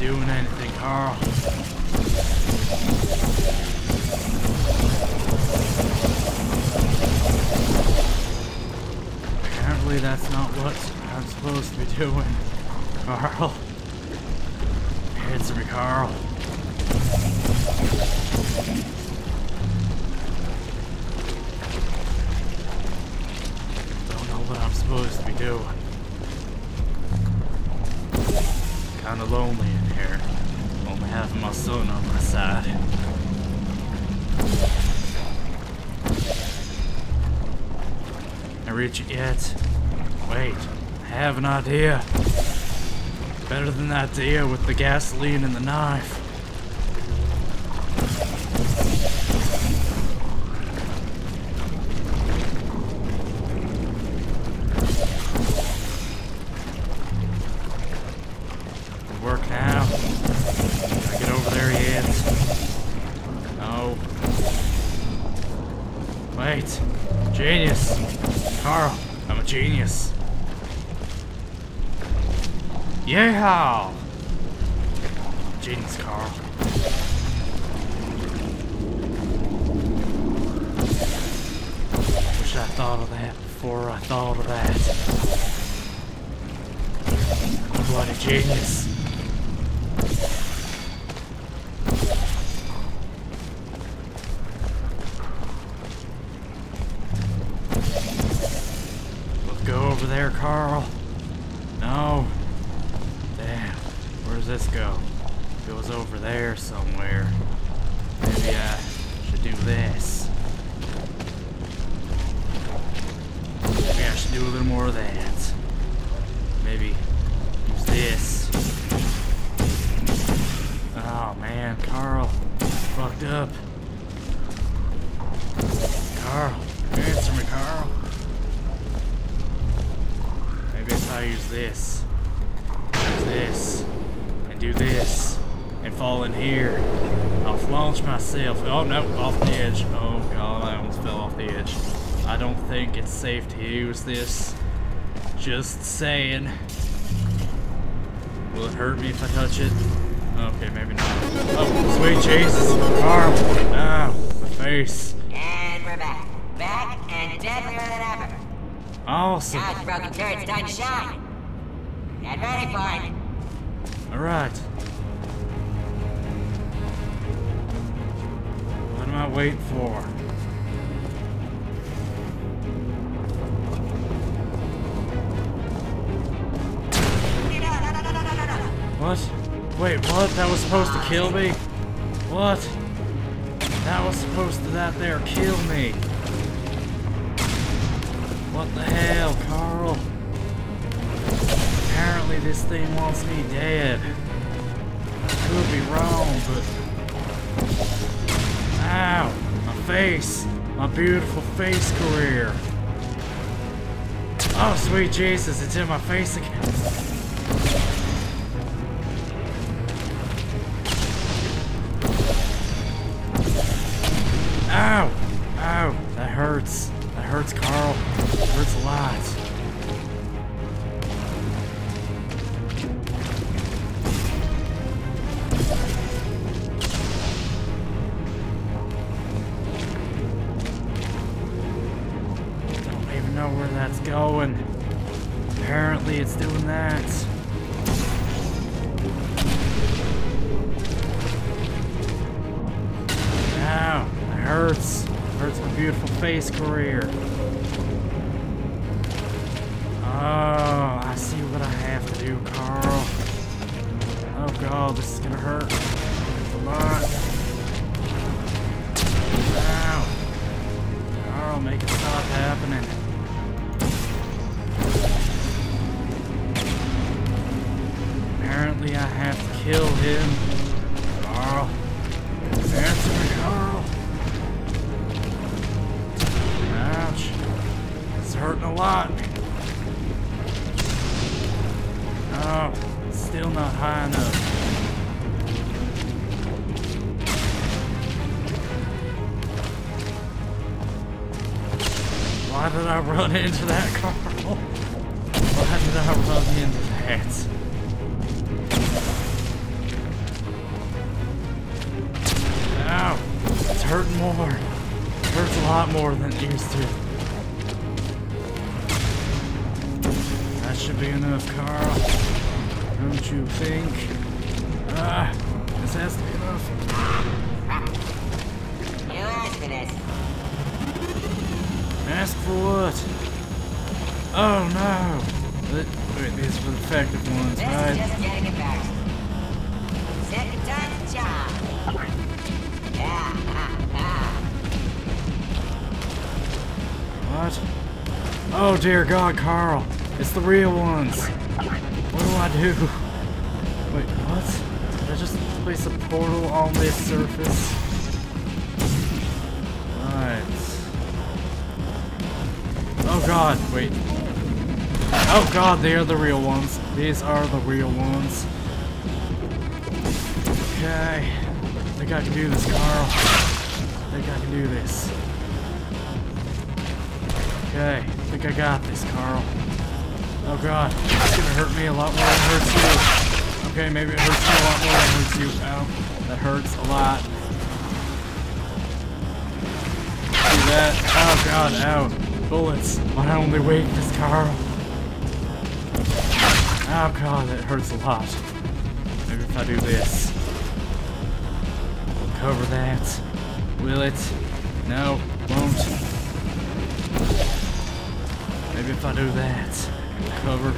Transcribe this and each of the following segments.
doing anything, Carl. Apparently that's not what I'm supposed to be doing. Carl. Answer me, Carl. Don't know what I'm supposed to be doing. Kinda lonely in here. Only having my son on my side. I reach it yet? Wait, I have an idea. Better than that idea with the gasoline and the knife. Wait. Genius. Carl, I'm a genius. Yeah! Genius, Carl. Wish I thought of that before I thought of that. A genius. Carl. No. Damn. Where does this go? It goes over there somewhere. Maybe I should do this. Maybe I should do a little more of that. This. And fall in here. I'll launch myself. Oh no, off the edge. Oh god, I almost fell off the edge. I don't think it's safe to use this. Just saying. Will it hurt me if I touch it? Okay, maybe not. Oh, sweet Jesus. Carl. Ow, my face. And we're back. Back and deadlier than ever. Awesome. Now it's broken time to shine. Get ready for it. Alright. What am I waiting for? What? Wait, what? That was supposed to kill me? What? That was supposed to that there kill me. What the hell, Carl? Apparently this thing wants me dead. Could be wrong, but... Ow! My face! My beautiful face career! Oh, sweet Jesus, it's in my face again. Ow! Ow! That hurts. That hurts, Carl. It hurts a lot. That. Ow, that hurts. Hurts my beautiful face career. Oh, I see what I have to do, Carl. Oh god, this is gonna hurt. A lot. Ow. Carl, make it stop happening. Apparently I have to kill him. Carl. Answer me, Carl. Ouch. It's hurting a lot. Oh, still not high enough. Why did I run into that, Carl? Why did I run into that? Hurting more. It hurts a lot more than it used to. That should be enough, Carl. Don't you think? Ah, this has to be enough. You asked for this. Ask for what? Oh no! Wait, these are the effective ones, right? Oh dear God, Carl! It's the real ones! What do I do? Wait, what? Did I just place a portal on this surface? Right. Oh God, wait. Oh God, they are the real ones. These are the real ones. Okay. I think I can do this, Carl. I think I can do this. Okay, I think I got this, Carl. Oh god, it's gonna hurt me a lot more than it hurts you. Okay, maybe it hurts you a lot more than it hurts you. Ow, that hurts a lot. Do that. Oh god, ow. Bullets. My only weakness, Carl. Oh god, that hurts a lot. Maybe if I do this. We'll Cover that. Will it? No, won't. If I do that, cover.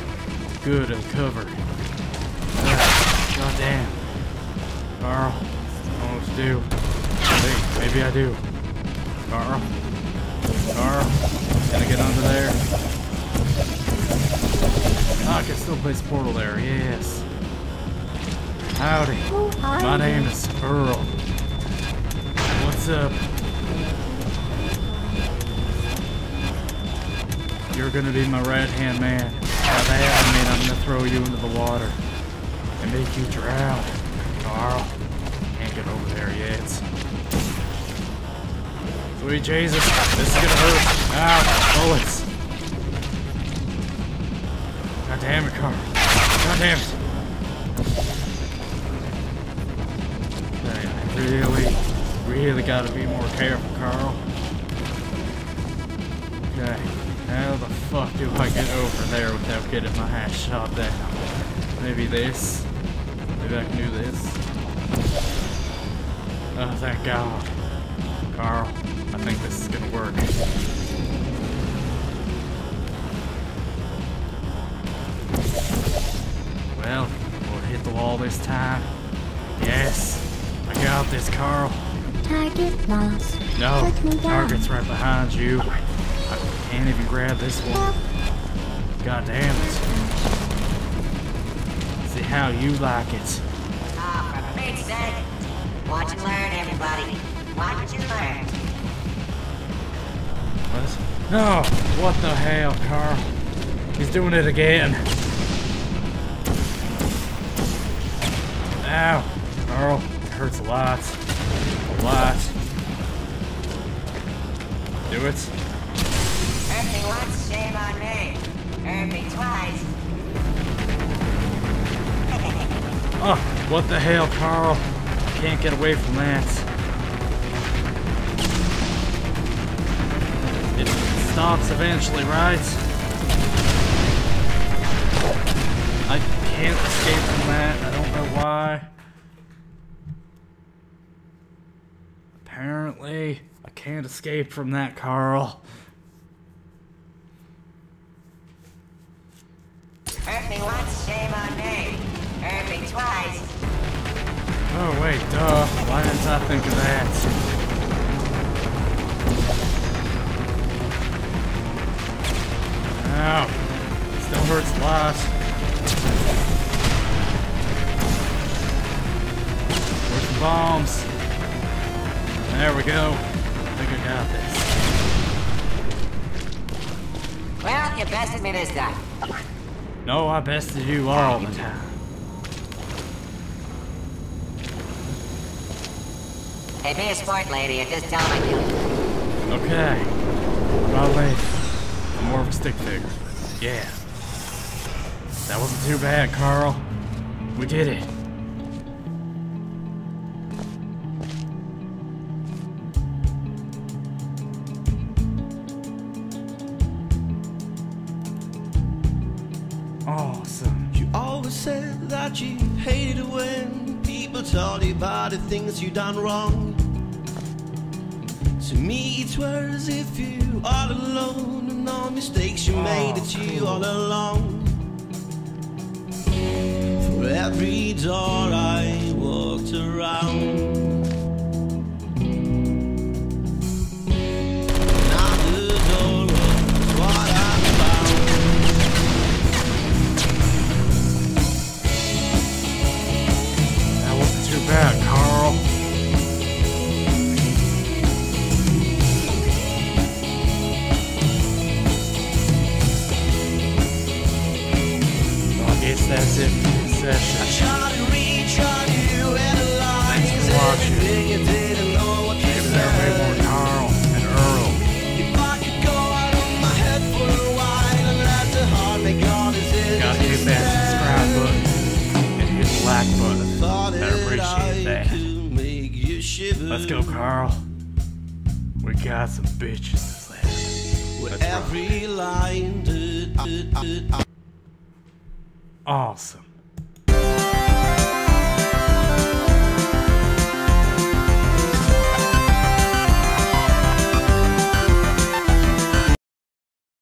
Good, it'll cover. Ugh, God damn. Carl, I don't know what to do. Wait, maybe I do. Carl? Carl? I get under there? Ah, I can still place portal there, yes. Howdy. My name is Earl. What's up? You're gonna be my right hand man. By that I mean I'm gonna throw you into the water and make you drown. Carl, can't get over there yet. Sweet Jesus, this is gonna hurt. Ow, bullets. God damn it, Carl. God damn it. I really, really gotta be more careful, Carl. Okay, how the fuck do I get over there without getting my ass shot down? Maybe this? Maybe I can do this? Oh, thank God. Carl, I think this is gonna work. Well, we'll hit the wall this time. Yes, I got this, Carl. Target lost. No, Put me down. target's right behind you. I can't even grab this one. God damn it. See how you like it. Oh, for Pete's sake. Watch and learn, everybody. Watch and learn. What? No! What the hell, Carl? He's doing it again. Ow! Carl, it hurts a lot. A lot. Do it. Oh, what the hell, Carl? Can't get away from that. It stops eventually, right? I can't escape from that. I don't know why. Apparently, I can't escape from that, Carl. Wait, duh. Why didn't I think of that? Ow. Still hurts a lot. Where's the bombs? There we go. I think I got this. Well, you bested me this time. No, I bested you all the time. Hey, be a sport, lady and just tell him I killed Okay. My way. I'm more of a stick figure. Yeah. That wasn't too bad, Carl. We did it. Awesome. You always said that you hated to win people told you about the things you done wrong. To me, it's worse if you all alone and all mistakes you made Oh, it you all along. For every door I walked around. I that's this. Try to reach out you and lies. Thanks for watching. Carl and Earl. This Gotta hit that subscribe button and hit like button. That appreciate that. Let's go, Carl. We got some bitches left. With Let's rock. every that- Awesome.